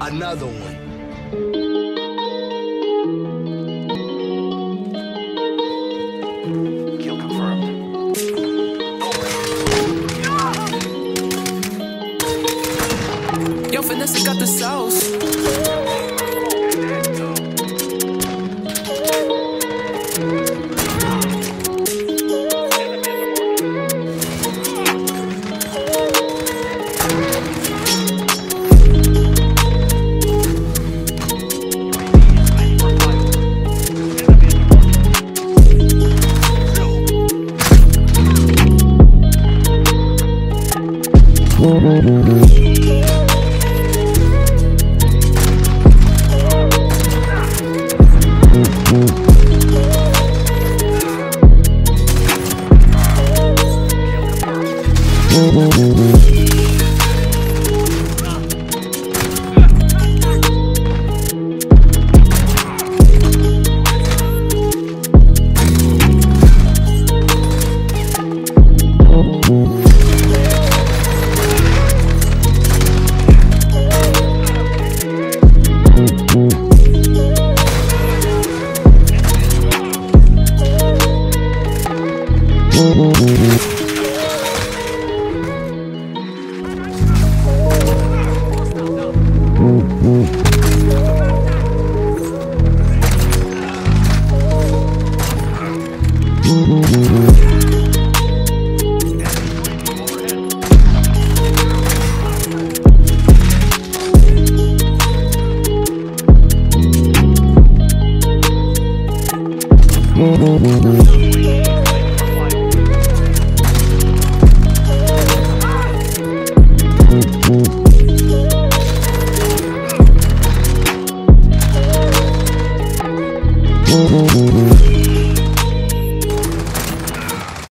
Another one. Kill confirmed. Yo, Vanessa got the sauce. Mm-hmm. Thank